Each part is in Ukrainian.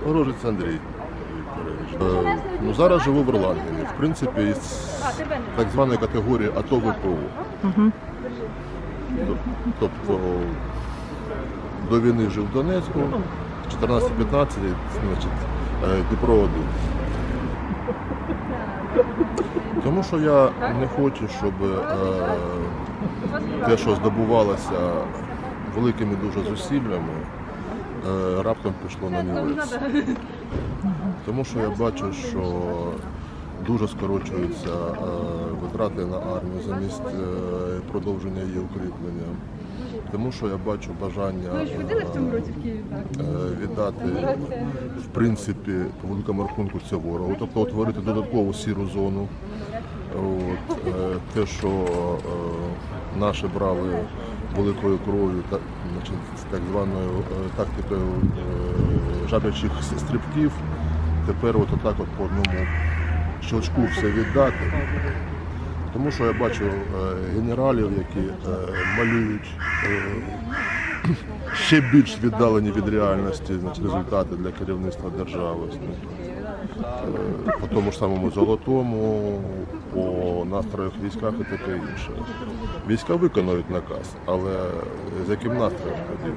Запорожець Андрій Вікторович. Е, Ну, зараз живу в Ірландії. В принципі, із так званої категорії АТО ВПО. Тоб- Тобто до війни жив в Донецьку, 14-15, значить, е, Дніпро 1. Тому що я не хочу, щоб е, те, що здобувалося великими дуже зусиллями, раптом пішло на нівець. Тому що я бачу, що дуже скорочуються е, витрати на армію замість е, продовження її укріплення. Тому що я бачу бажання е, віддати в принципі по великому рахунку це ворогу, тобто утворити додаткову сіру зону. От, е, те, що е, наші брали великою кров'ю, та, значить, з так званою е, тактикою е, жаблячих стрибків, тепер от отак от по одному щелчку все віддати. Тому що я бачу е, генералів, які малюють ще більш віддалені від реальності результати для керівництва держави. По тому ж самому золотому, по настроях в військах і таке інше. Війська виконують наказ, але з яким настроєм тоді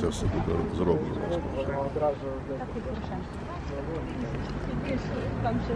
це все буде зроблено? скажімо? Там ще